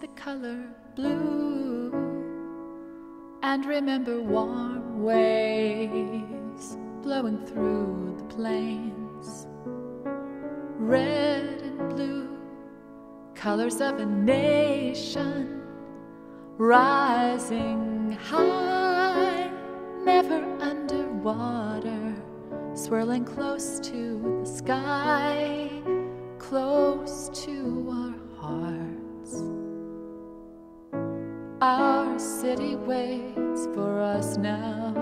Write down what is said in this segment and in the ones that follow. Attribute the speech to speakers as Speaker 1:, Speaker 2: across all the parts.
Speaker 1: the color blue and remember warm waves blowing through the plains. Red and blue, colors of a nation rising high, never underwater, swirling close to the sky, close to our hearts. Our city waits for us now.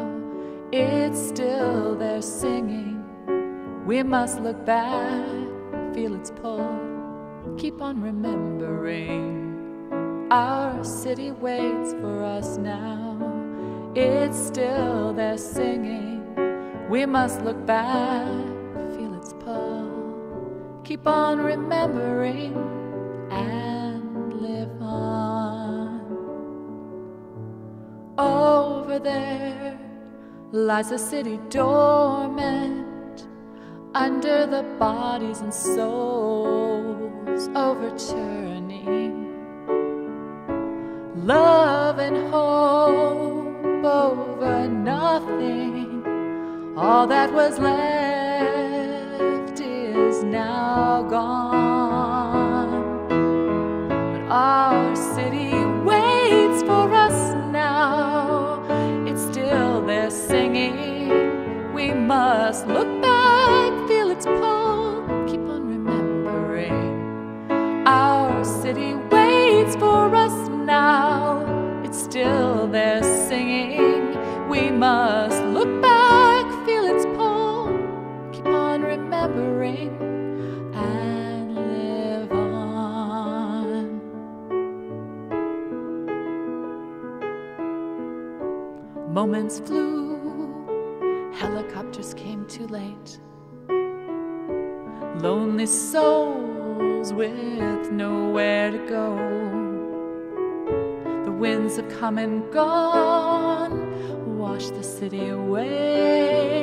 Speaker 1: It's still there singing. We must look back, feel its pull, keep on remembering. Our city waits for us now. It's still there singing. We must look back, feel its pull, keep on remembering there lies a city dormant under the bodies and souls overturning. Love and hope over nothing. All that was left city waits for us now. It's still there singing. We must look back, feel its pull, keep on remembering and live on. Moments flew, helicopters came too late. Lonely souls with nowhere to go. The winds have come and gone, washed the city away.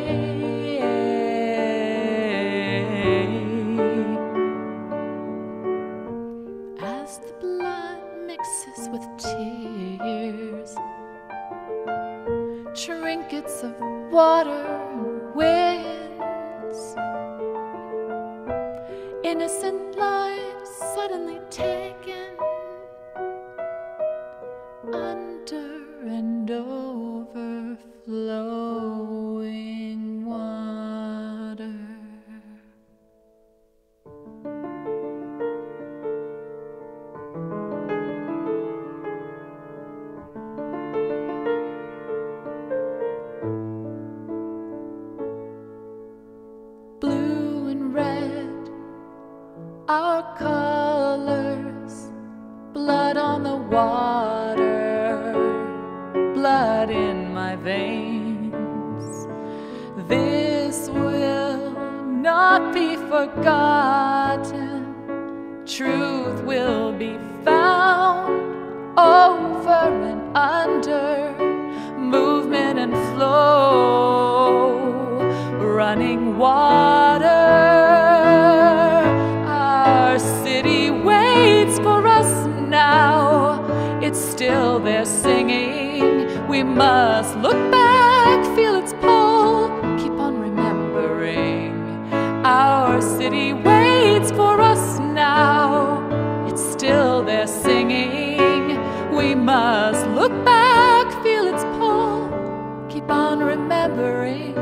Speaker 1: As the blood mixes with tears, trinkets of water and winds, innocent lives under and overflowing water. Blue and red, our colors, blood on the water, veins. This will not be forgotten, truth will be we must look back, feel its pull, keep on remembering. Our city waits for us now, it's still there singing. We must look back, feel its pull, keep on remembering.